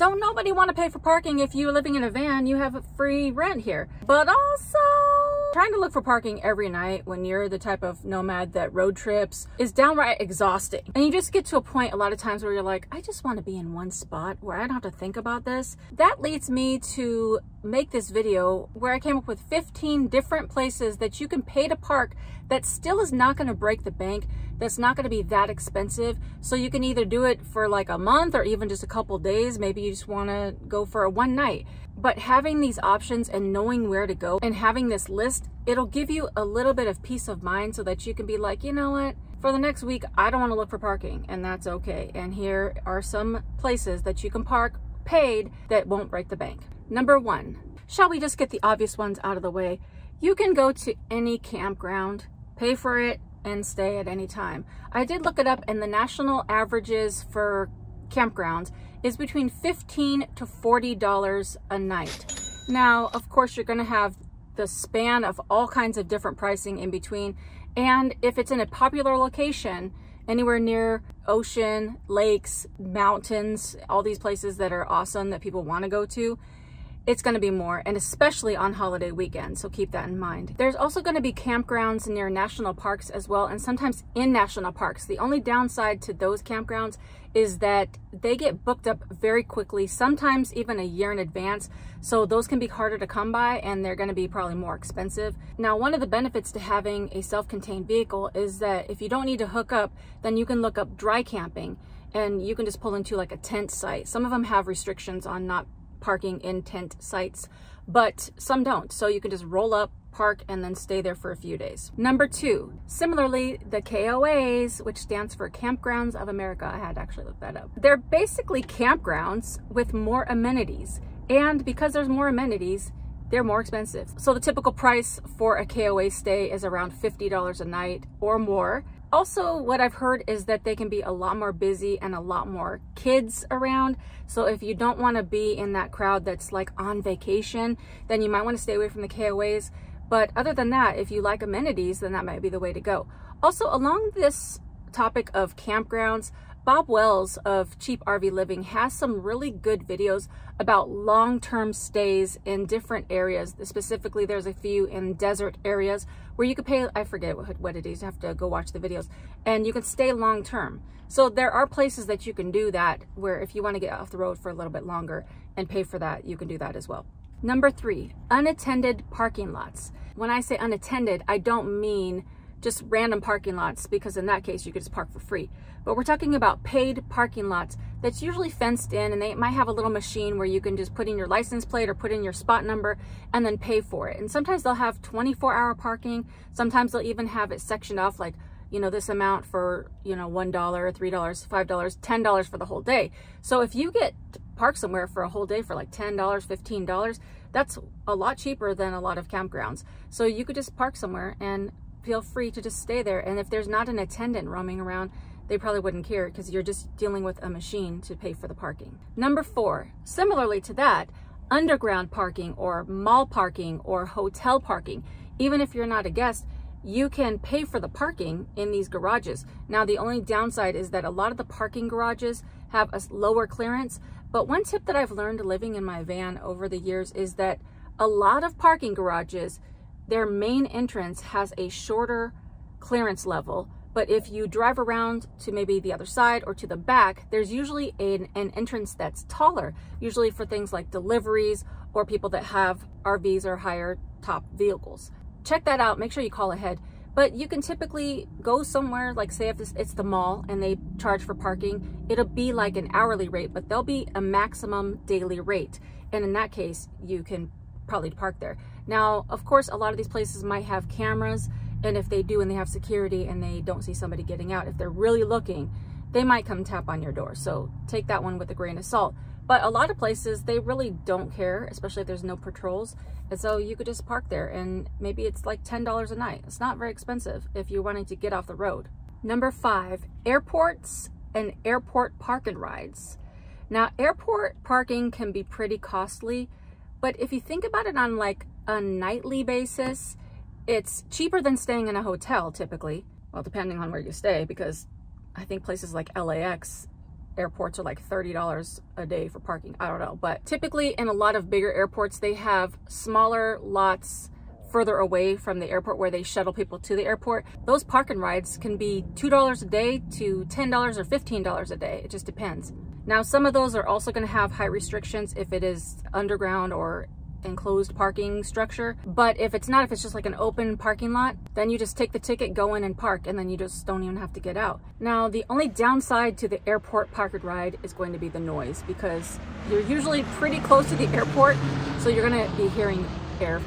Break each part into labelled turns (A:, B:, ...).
A: don't nobody want to pay for parking if you're living in a van, you have a free rent here. But also Trying to look for parking every night when you're the type of nomad that road trips is downright exhausting. And you just get to a point a lot of times where you're like, I just want to be in one spot where I don't have to think about this. That leads me to make this video where I came up with 15 different places that you can pay to park that still is not going to break the bank that's not going to be that expensive. So you can either do it for like a month or even just a couple days. Maybe you just want to go for a one night. But having these options and knowing where to go and having this list, it'll give you a little bit of peace of mind so that you can be like, you know what? For the next week, I don't want to look for parking and that's okay. And here are some places that you can park paid that won't break the bank. Number one, shall we just get the obvious ones out of the way? You can go to any campground, pay for it, and stay at any time. I did look it up and the national averages for campgrounds is between 15 to $40 a night. Now, of course, you're gonna have the span of all kinds of different pricing in between. And if it's in a popular location, anywhere near ocean, lakes, mountains, all these places that are awesome that people wanna go to, it's going to be more and especially on holiday weekends so keep that in mind. There's also going to be campgrounds near national parks as well and sometimes in national parks. The only downside to those campgrounds is that they get booked up very quickly sometimes even a year in advance so those can be harder to come by and they're going to be probably more expensive. Now one of the benefits to having a self-contained vehicle is that if you don't need to hook up then you can look up dry camping and you can just pull into like a tent site. Some of them have restrictions on not parking in tent sites, but some don't. So you can just roll up, park, and then stay there for a few days. Number two, similarly, the KOAs, which stands for Campgrounds of America. I had to actually look that up. They're basically campgrounds with more amenities. And because there's more amenities, they're more expensive. So the typical price for a KOA stay is around $50 a night or more. Also, what I've heard is that they can be a lot more busy and a lot more kids around. So if you don't want to be in that crowd that's like on vacation, then you might want to stay away from the KOAs. But other than that, if you like amenities, then that might be the way to go. Also, along this topic of campgrounds, Bob Wells of Cheap RV Living has some really good videos about long-term stays in different areas. Specifically, there's a few in desert areas where you could pay, I forget what it is, you have to go watch the videos, and you can stay long-term. So there are places that you can do that where if you want to get off the road for a little bit longer and pay for that, you can do that as well. Number three, unattended parking lots. When I say unattended, I don't mean just random parking lots because in that case you could just park for free. But we're talking about paid parking lots that's usually fenced in and they might have a little machine where you can just put in your license plate or put in your spot number and then pay for it. And sometimes they'll have 24 hour parking. Sometimes they'll even have it sectioned off like, you know, this amount for, you know, $1, $3, $5, $10 for the whole day. So if you get parked somewhere for a whole day for like $10, $15, that's a lot cheaper than a lot of campgrounds. So you could just park somewhere and feel free to just stay there. And if there's not an attendant roaming around, they probably wouldn't care because you're just dealing with a machine to pay for the parking. Number four, similarly to that, underground parking or mall parking or hotel parking. Even if you're not a guest, you can pay for the parking in these garages. Now, the only downside is that a lot of the parking garages have a lower clearance. But one tip that I've learned living in my van over the years is that a lot of parking garages their main entrance has a shorter clearance level, but if you drive around to maybe the other side or to the back, there's usually an, an entrance that's taller, usually for things like deliveries or people that have RVs or higher top vehicles. Check that out, make sure you call ahead. But you can typically go somewhere, like say if it's the mall and they charge for parking, it'll be like an hourly rate, but there'll be a maximum daily rate. And in that case, you can probably park there. Now, of course, a lot of these places might have cameras, and if they do and they have security and they don't see somebody getting out, if they're really looking, they might come tap on your door. So take that one with a grain of salt. But a lot of places, they really don't care, especially if there's no patrols. And so you could just park there and maybe it's like $10 a night. It's not very expensive if you're wanting to get off the road. Number five, airports and airport park and rides. Now, airport parking can be pretty costly, but if you think about it on like a nightly basis, it's cheaper than staying in a hotel typically. Well, depending on where you stay, because I think places like LAX airports are like $30 a day for parking. I don't know. But typically in a lot of bigger airports, they have smaller lots further away from the airport where they shuttle people to the airport. Those parking rides can be $2 a day to $10 or $15 a day. It just depends. Now, some of those are also going to have height restrictions if it is underground or enclosed parking structure. But if it's not, if it's just like an open parking lot, then you just take the ticket, go in and park, and then you just don't even have to get out. Now, the only downside to the airport park ride is going to be the noise because you're usually pretty close to the airport, so you're going to be hearing air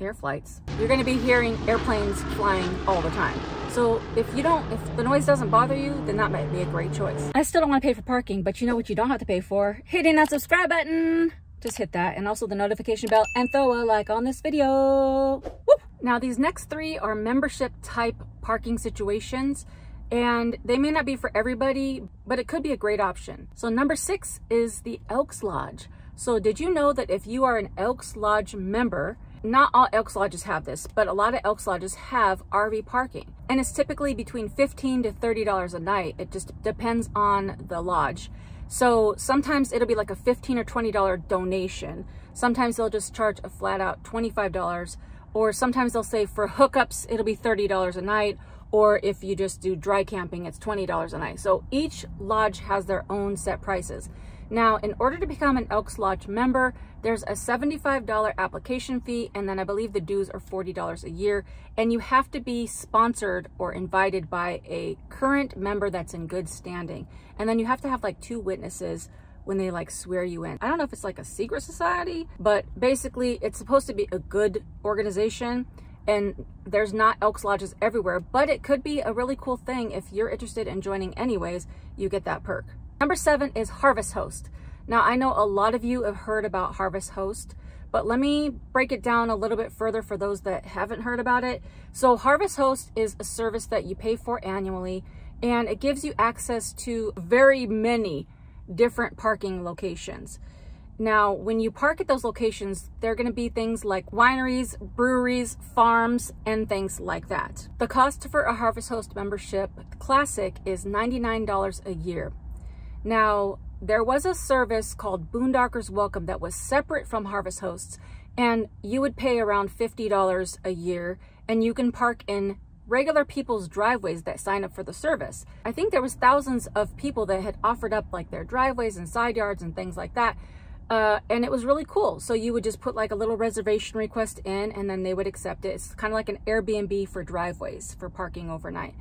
A: air flights. You're going to be hearing airplanes flying all the time. So if you don't, if the noise doesn't bother you, then that might be a great choice. I still don't want to pay for parking, but you know what you don't have to pay for? Hitting that subscribe button just hit that and also the notification bell and throw a like on this video. Woo! Now these next three are membership type parking situations and they may not be for everybody, but it could be a great option. So number six is the Elks Lodge. So did you know that if you are an Elks Lodge member, not all Elks Lodges have this, but a lot of Elks Lodges have RV parking. And it's typically between 15 to $30 a night. It just depends on the lodge. So sometimes it'll be like a 15 or $20 donation. Sometimes they'll just charge a flat out $25 or sometimes they'll say for hookups, it'll be $30 a night. Or if you just do dry camping, it's $20 a night. So each lodge has their own set prices. Now, in order to become an Elks Lodge member, there's a $75 application fee, and then I believe the dues are $40 a year. And you have to be sponsored or invited by a current member that's in good standing. And then you have to have like two witnesses when they like swear you in. I don't know if it's like a secret society, but basically it's supposed to be a good organization and there's not Elks Lodges everywhere, but it could be a really cool thing if you're interested in joining anyways, you get that perk. Number seven is Harvest Host. Now, I know a lot of you have heard about Harvest Host, but let me break it down a little bit further for those that haven't heard about it. So Harvest Host is a service that you pay for annually, and it gives you access to very many different parking locations. Now, when you park at those locations, they're going to be things like wineries, breweries, farms, and things like that. The cost for a Harvest Host membership classic is $99 a year. Now, there was a service called Boondockers Welcome that was separate from Harvest Hosts, and you would pay around $50 a year, and you can park in regular people's driveways that sign up for the service. I think there was thousands of people that had offered up like their driveways and side yards and things like that. Uh, and it was really cool. So you would just put like a little reservation request in and then they would accept it. It's kind of like an Airbnb for driveways for parking overnight.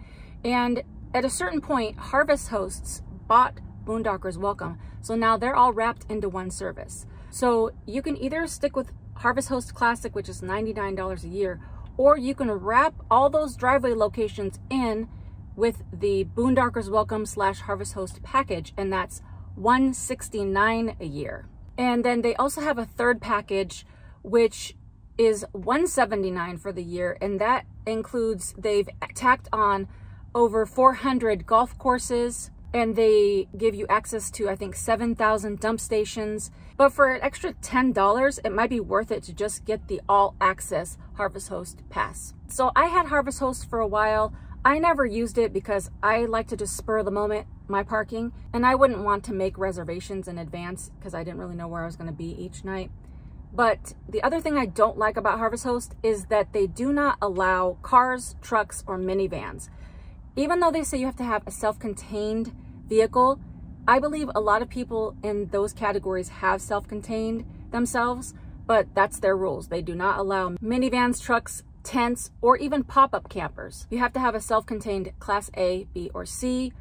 A: And at a certain point, Harvest Hosts bought Boondockers Welcome. So now they're all wrapped into one service. So you can either stick with Harvest Host Classic, which is $99 a year, or you can wrap all those driveway locations in with the Boondockers Welcome slash Harvest Host package, and that's 169 a year. And then they also have a third package, which is 179 for the year, and that includes they've tacked on over 400 golf courses, and they give you access to, I think, 7,000 dump stations. But for an extra $10, it might be worth it to just get the all access Harvest Host pass. So I had Harvest Host for a while. I never used it because I like to just spur the moment my parking and I wouldn't want to make reservations in advance because I didn't really know where I was going to be each night. But the other thing I don't like about Harvest Host is that they do not allow cars, trucks, or minivans. Even though they say you have to have a self-contained vehicle, I believe a lot of people in those categories have self-contained themselves, but that's their rules. They do not allow minivans, trucks, tents, or even pop-up campers. You have to have a self-contained class A, B, or C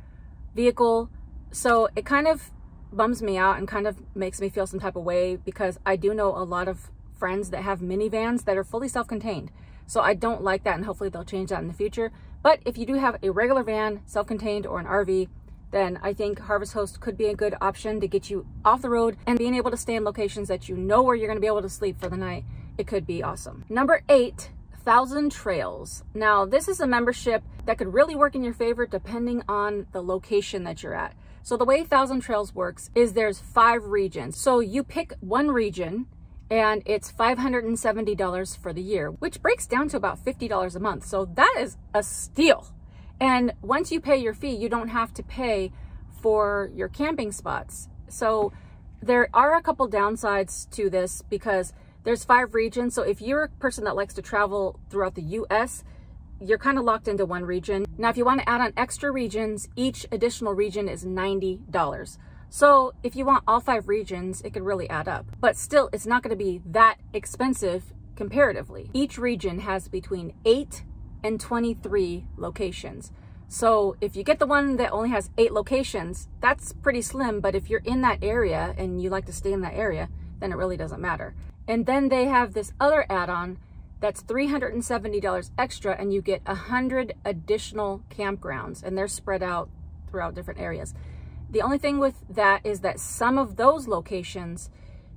A: vehicle. So it kind of bums me out and kind of makes me feel some type of way because I do know a lot of friends that have minivans that are fully self-contained. So I don't like that and hopefully they'll change that in the future. But if you do have a regular van, self-contained, or an RV, then I think Harvest Host could be a good option to get you off the road and being able to stay in locations that you know where you're going to be able to sleep for the night. It could be awesome. Number eight, Thousand Trails. Now, this is a membership that could really work in your favor depending on the location that you're at. So the way Thousand Trails works is there's five regions. So you pick one region and it's $570 for the year, which breaks down to about $50 a month. So that is a steal. And once you pay your fee, you don't have to pay for your camping spots. So there are a couple downsides to this because there's five regions. So if you're a person that likes to travel throughout the US, you're kind of locked into one region. Now, if you want to add on extra regions, each additional region is $90. So if you want all five regions, it could really add up. But still, it's not going to be that expensive comparatively. Each region has between 8 and 23 locations. So if you get the one that only has eight locations, that's pretty slim. But if you're in that area and you like to stay in that area, then it really doesn't matter. And then they have this other add-on that's $370 extra and you get 100 additional campgrounds and they're spread out throughout different areas. The only thing with that is that some of those locations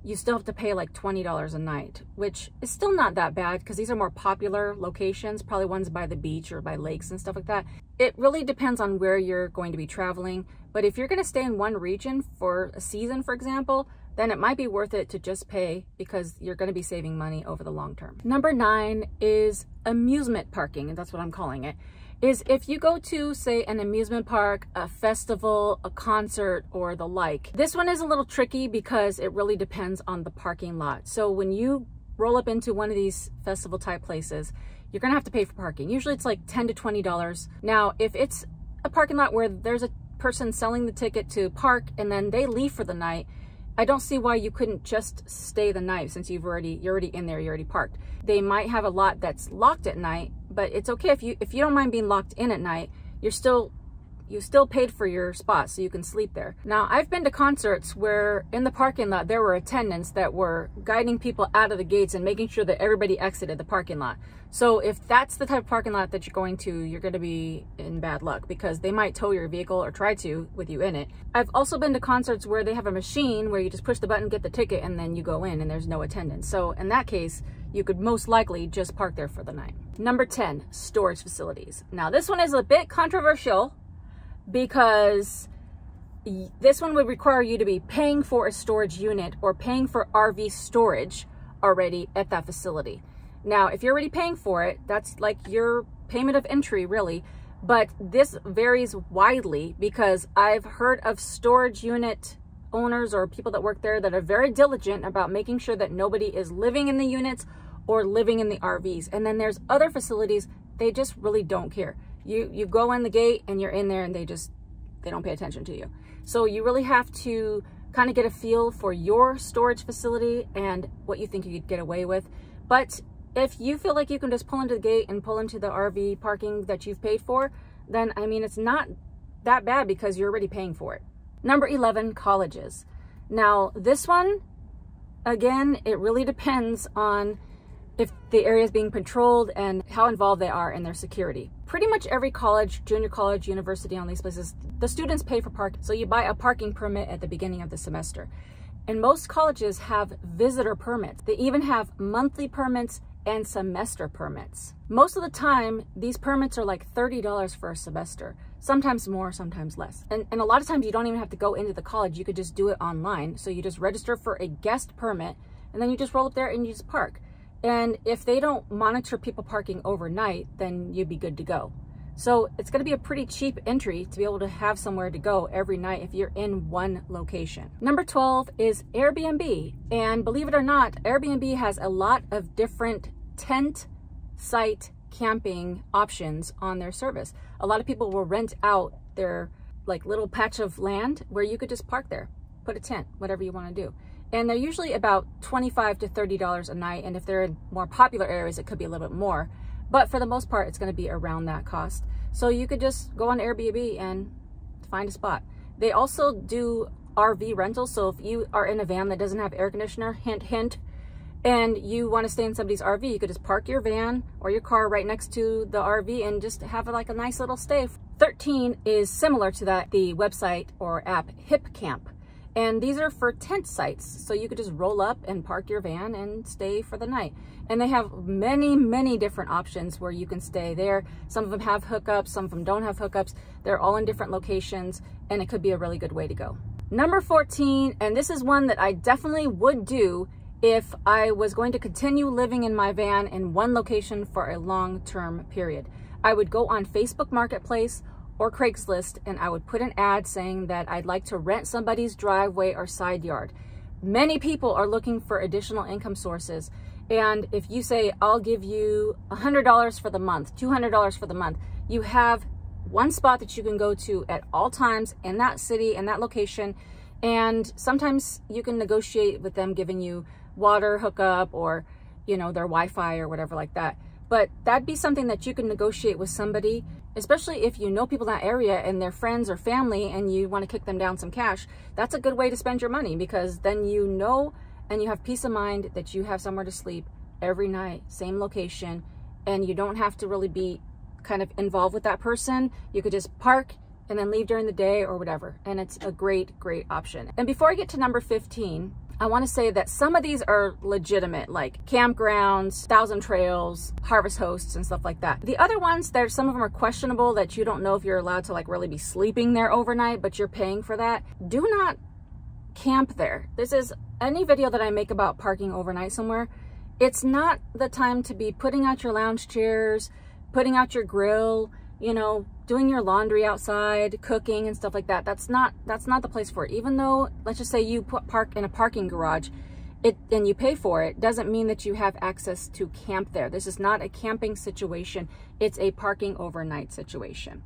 A: you still have to pay like $20 a night, which is still not that bad because these are more popular locations, probably ones by the beach or by lakes and stuff like that. It really depends on where you're going to be traveling. But if you're going to stay in one region for a season, for example, then it might be worth it to just pay because you're going to be saving money over the long term. Number nine is amusement parking, and that's what I'm calling it is if you go to say an amusement park, a festival, a concert or the like. This one is a little tricky because it really depends on the parking lot. So when you roll up into one of these festival type places, you're gonna have to pay for parking. Usually it's like 10 to $20. Now, if it's a parking lot where there's a person selling the ticket to park and then they leave for the night, I don't see why you couldn't just stay the night since you've already you're already in there, you're already parked. They might have a lot that's locked at night, but it's okay if you if you don't mind being locked in at night, you're still you still paid for your spot so you can sleep there. Now, I've been to concerts where in the parking lot there were attendants that were guiding people out of the gates and making sure that everybody exited the parking lot. So if that's the type of parking lot that you're going to, you're going to be in bad luck because they might tow your vehicle or try to with you in it. I've also been to concerts where they have a machine where you just push the button, get the ticket, and then you go in and there's no attendance. So in that case, you could most likely just park there for the night. Number 10, storage facilities. Now this one is a bit controversial because this one would require you to be paying for a storage unit or paying for RV storage already at that facility. Now, if you're already paying for it, that's like your payment of entry really, but this varies widely because I've heard of storage unit owners or people that work there that are very diligent about making sure that nobody is living in the units or living in the RVs. And then there's other facilities, they just really don't care. You, you go in the gate and you're in there and they just, they don't pay attention to you. So you really have to kind of get a feel for your storage facility and what you think you could get away with. But if you feel like you can just pull into the gate and pull into the RV parking that you've paid for, then I mean, it's not that bad because you're already paying for it. Number 11, colleges. Now, this one, again, it really depends on if the area is being patrolled and how involved they are in their security. Pretty much every college, junior college, university on these places, the students pay for parking. So you buy a parking permit at the beginning of the semester. And most colleges have visitor permits. They even have monthly permits and semester permits. Most of the time, these permits are like $30 for a semester, sometimes more, sometimes less. And, and a lot of times you don't even have to go into the college. You could just do it online. So you just register for a guest permit and then you just roll up there and you just park. And if they don't monitor people parking overnight, then you'd be good to go. So it's going to be a pretty cheap entry to be able to have somewhere to go every night if you're in one location. Number 12 is Airbnb. And believe it or not, Airbnb has a lot of different tent site camping options on their service. A lot of people will rent out their like little patch of land where you could just park there, put a tent, whatever you want to do. And they're usually about 25 to $30 a night. And if they're in more popular areas, it could be a little bit more. But for the most part, it's going to be around that cost. So you could just go on Airbnb and find a spot. They also do RV rentals. So if you are in a van that doesn't have air conditioner, hint, hint, and you want to stay in somebody's RV, you could just park your van or your car right next to the RV and just have like a nice little stay. 13 is similar to that, the website or app Hipcamp. And these are for tent sites. So you could just roll up and park your van and stay for the night. And they have many, many different options where you can stay there. Some of them have hookups, some of them don't have hookups. They're all in different locations and it could be a really good way to go. Number 14, and this is one that I definitely would do if I was going to continue living in my van in one location for a long-term period. I would go on Facebook Marketplace or Craigslist and I would put an ad saying that I'd like to rent somebody's driveway or side yard. Many people are looking for additional income sources. And if you say, I'll give you $100 for the month, $200 for the month, you have one spot that you can go to at all times in that city, in that location. And sometimes you can negotiate with them giving you water hookup or, you know, their Wi-Fi or whatever like that. But that'd be something that you can negotiate with somebody, especially if you know people in that area and they're friends or family and you want to kick them down some cash. That's a good way to spend your money because then you know and you have peace of mind that you have somewhere to sleep every night, same location, and you don't have to really be kind of involved with that person. You could just park and then leave during the day or whatever. And it's a great, great option. And before I get to number 15, I want to say that some of these are legitimate, like campgrounds, Thousand Trails, Harvest Hosts, and stuff like that. The other ones, there some of them are questionable that you don't know if you're allowed to like really be sleeping there overnight, but you're paying for that. Do not camp there. This is any video that I make about parking overnight somewhere. It's not the time to be putting out your lounge chairs, putting out your grill, you know, doing your laundry outside, cooking and stuff like that. That's not that's not the place for it. Even though let's just say you put park in a parking garage, it and you pay for it, doesn't mean that you have access to camp there. This is not a camping situation. It's a parking overnight situation.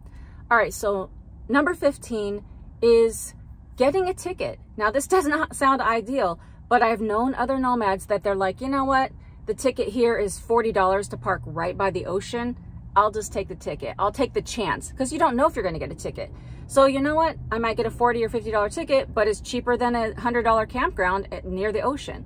A: All right, so number 15 is getting a ticket. Now this does not sound ideal, but I've known other nomads that they're like, you know what? The ticket here is $40 to park right by the ocean. I'll just take the ticket. I'll take the chance because you don't know if you're going to get a ticket. So you know what? I might get a 40 or $50 ticket, but it's cheaper than a $100 campground at, near the ocean.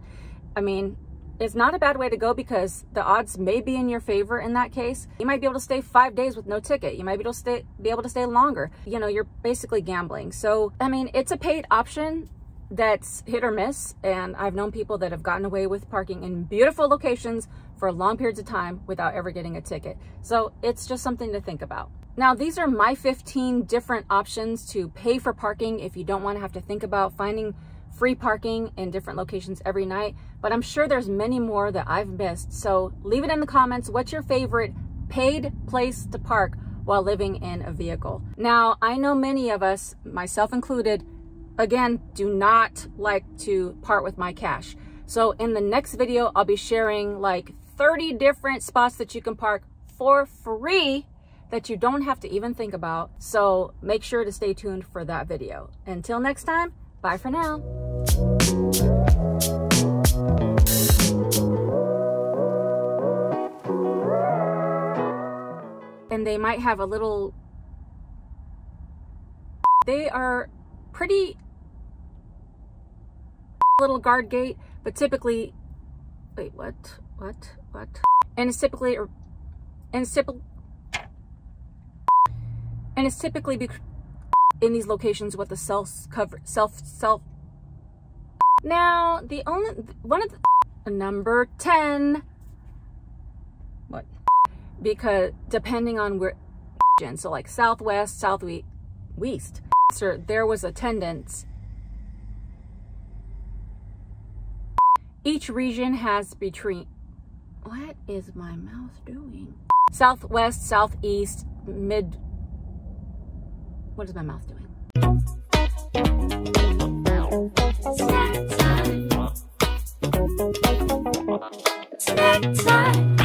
A: I mean, it's not a bad way to go because the odds may be in your favor in that case. You might be able to stay five days with no ticket. You might be able to stay, be able to stay longer. You know, you're basically gambling. So, I mean, it's a paid option that's hit or miss. And I've known people that have gotten away with parking in beautiful locations for long periods of time without ever getting a ticket. So it's just something to think about. Now, these are my 15 different options to pay for parking if you don't want to have to think about finding free parking in different locations every night. But I'm sure there's many more that I've missed. So leave it in the comments. What's your favorite paid place to park while living in a vehicle? Now, I know many of us, myself included, again, do not like to part with my cash. So in the next video, I'll be sharing like 30 different spots that you can park for free that you don't have to even think about. So make sure to stay tuned for that video. Until next time, bye for now. And they might have a little, they are pretty little guard gate, but typically, wait, what? What? What? And it's typically, or, and it's typically, and it's typically in these locations with the self cover, self, self. Now, the only, one of the, number 10, what? Because depending on where, so like southwest, southwest, sir, there was attendance each region has between what is my mouth doing? Southwest, southeast, mid. What is my mouth doing? Snack time. Snack time.